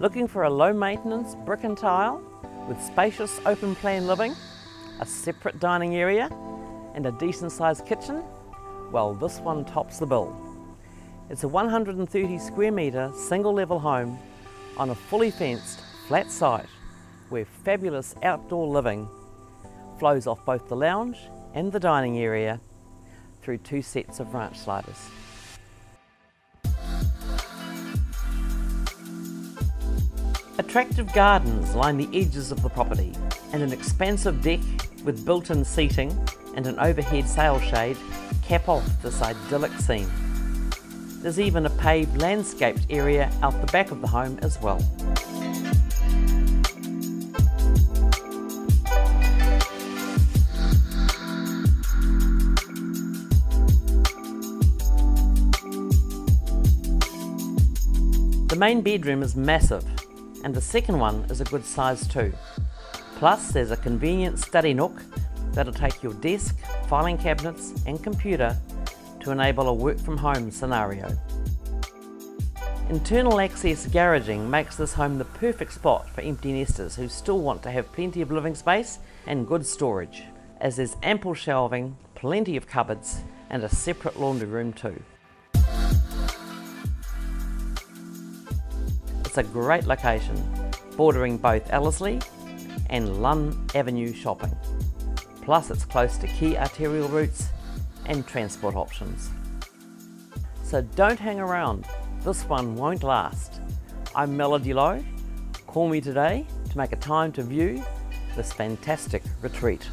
Looking for a low maintenance brick and tile with spacious open plan living, a separate dining area and a decent sized kitchen? Well, this one tops the bill. It's a 130 square metre single level home on a fully fenced flat site where fabulous outdoor living flows off both the lounge and the dining area through two sets of ranch sliders. Attractive gardens line the edges of the property and an expansive deck with built-in seating and an overhead sail shade cap off this idyllic scene. There's even a paved landscaped area out the back of the home as well. The main bedroom is massive and the second one is a good size too. Plus there's a convenient study nook that'll take your desk, filing cabinets and computer to enable a work from home scenario. Internal access garaging makes this home the perfect spot for empty nesters who still want to have plenty of living space and good storage, as there's ample shelving, plenty of cupboards and a separate laundry room too. It's a great location, bordering both Ellerslie and Lunn Avenue shopping. Plus it's close to key arterial routes and transport options. So don't hang around, this one won't last. I'm Melody Lowe. Call me today to make a time to view this fantastic retreat.